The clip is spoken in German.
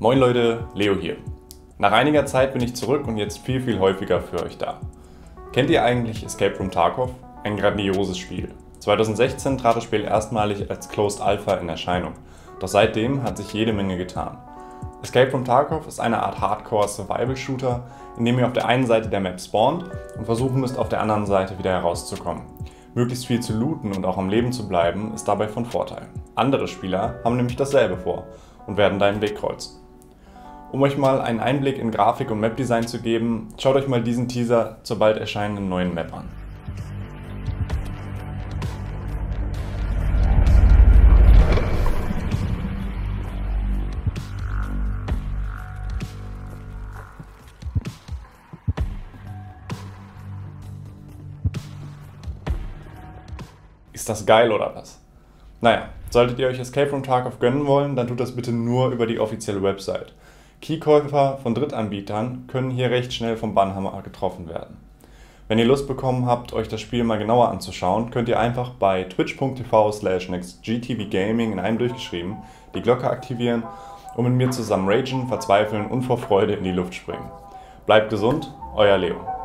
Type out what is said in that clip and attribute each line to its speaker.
Speaker 1: Moin Leute, Leo hier. Nach einiger Zeit bin ich zurück und jetzt viel, viel häufiger für euch da. Kennt ihr eigentlich Escape from Tarkov? Ein grandioses Spiel. 2016 trat das Spiel erstmalig als Closed Alpha in Erscheinung, doch seitdem hat sich jede Menge getan. Escape from Tarkov ist eine Art Hardcore-Survival-Shooter, in dem ihr auf der einen Seite der Map spawnt und versuchen müsst, auf der anderen Seite wieder herauszukommen. Möglichst viel zu looten und auch am Leben zu bleiben, ist dabei von Vorteil. Andere Spieler haben nämlich dasselbe vor und werden deinen Weg kreuzen. Um euch mal einen Einblick in Grafik und Mapdesign zu geben, schaut euch mal diesen Teaser zur bald erscheinenden neuen Map an. Ist das geil oder was? Naja, solltet ihr euch Escape from Tarkov gönnen wollen, dann tut das bitte nur über die offizielle Website. Keykäufer von Drittanbietern können hier recht schnell vom Bannhammer getroffen werden. Wenn ihr Lust bekommen habt, euch das Spiel mal genauer anzuschauen, könnt ihr einfach bei twitch.tv slash nextgtvgaming in einem durchgeschrieben die Glocke aktivieren und mit mir zusammen ragen, verzweifeln und vor Freude in die Luft springen. Bleibt gesund, euer Leo.